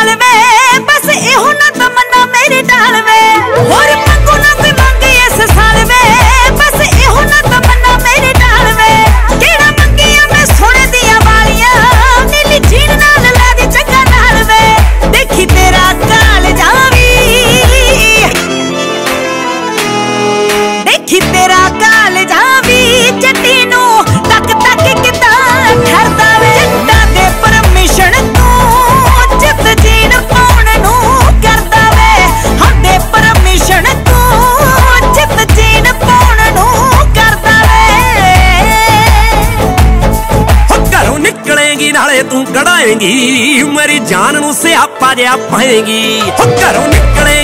ਨਾਲ ਵੇ ਬਸ ਇਹੋ ਨਾ ਤਮੰਨਾ ਮੇਰੀ ਢਾਲ ਵੇ ਹੋਰ ਮੰਗੂ ਨਾ ਕੋਈ ਮੰਗੇ ਇਸ ਸਾਲ ਵੇ ਬਸ ਇਹੋ ਨਾ ਤਮੰਨਾ ਮੇਰੀ ਢਾਲ ਵੇ ਕਿਹੜਾ ਮੰਗੀਆਂ ਮੈਂ ਸੋਨੇ ਦੀਆਂ ਵਾਲੀਆਂ ਨੀਲੀ ਜੀਨ ਨਾਲ ਲਾ ਦੀ ਚੰਗਾ ਨਾਲ ਵੇ ਦੇਖੀ ਤੇਰਾ ਕਾਲ ਜਾਵੀ ਦੇਖੀ ਤੇਰਾ ਕਾਲ ਜਾਵੀ ਚਟੀ ਜਾਏਂਗੀ ਨਾਲੇ ਤੂੰ ਕਢਾਏਂਗੀ ਮੇਰੀ ਜਾਨ ਨੂੰ ਸਿਆਪਾ ਜਿਆ ਪਾਏਂਗੀ। ਘਰੋਂ ਨਿਕਲੇ